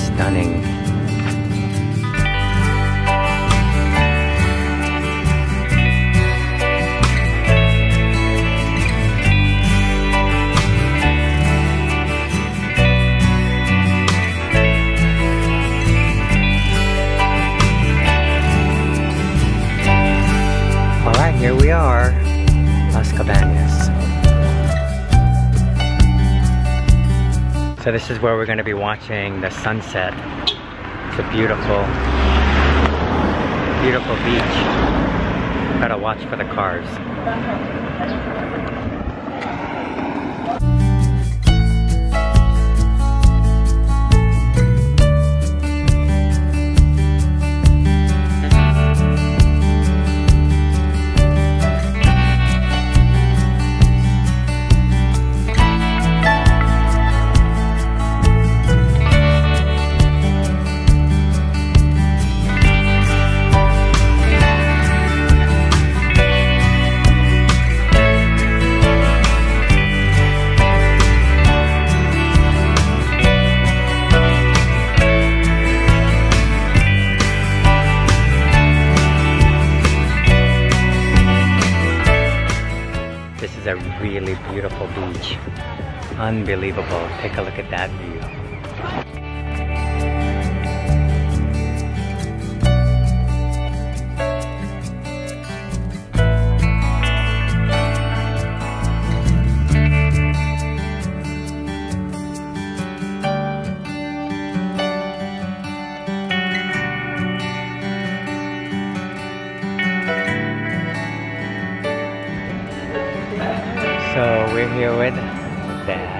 stunning. Alright, here we are, Las Cabanas. So this is where we're going to be watching the sunset. It's a beautiful, beautiful beach. Gotta watch for the cars. Is a really beautiful beach. Unbelievable. Take a look at that view. So we're here with Dad.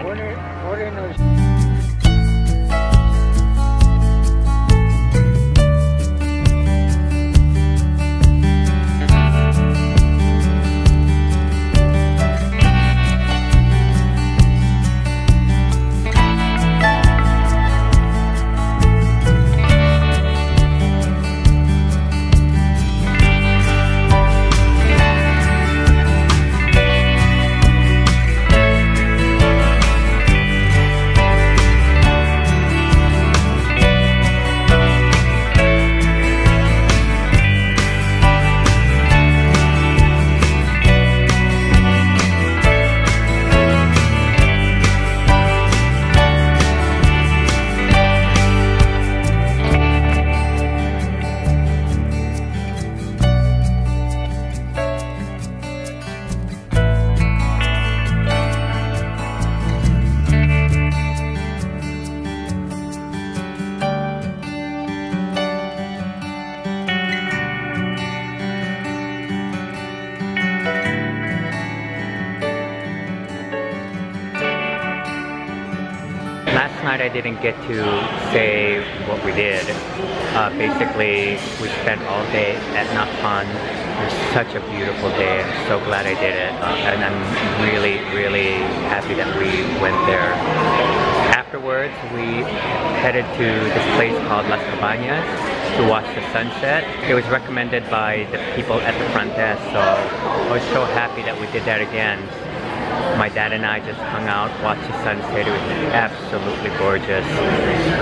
Last night I didn't get to say what we did. Uh, basically, we spent all day at Nacpan. It was such a beautiful day. I'm so glad I did it. Uh, and I'm really, really happy that we went there. Afterwards, we headed to this place called Las Cabañas to watch the sunset. It was recommended by the people at the front desk, so I was so happy that we did that again. My dad and I just hung out, watched the sunset. It was absolutely gorgeous.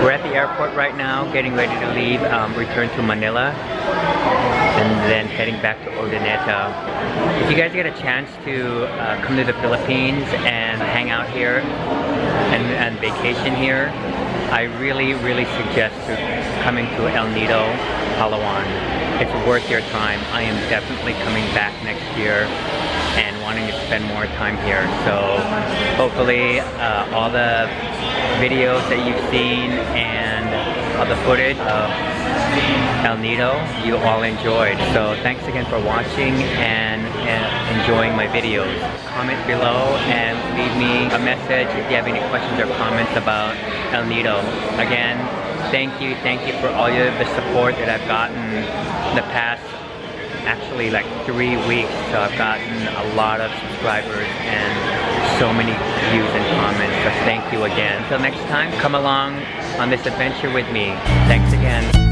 We're at the airport right now, getting ready to leave, um, return to Manila, and then heading back to Urdaneta. If you guys get a chance to uh, come to the Philippines and hang out here and, and vacation here, I really, really suggest coming to El Nido, Palawan. It's worth your time. I am definitely coming back next year and wanting to spend more time here. So hopefully uh, all the videos that you've seen and all the footage of El Nido you all enjoyed. So thanks again for watching and, and enjoying my videos. Comment below and leave me a message if you have any questions or comments about El Nido. Again, thank you, thank you for all your, the support that I've gotten the past actually like three weeks so I've gotten a lot of subscribers and so many views and comments. So thank you again. Until next time come along on this adventure with me. Thanks again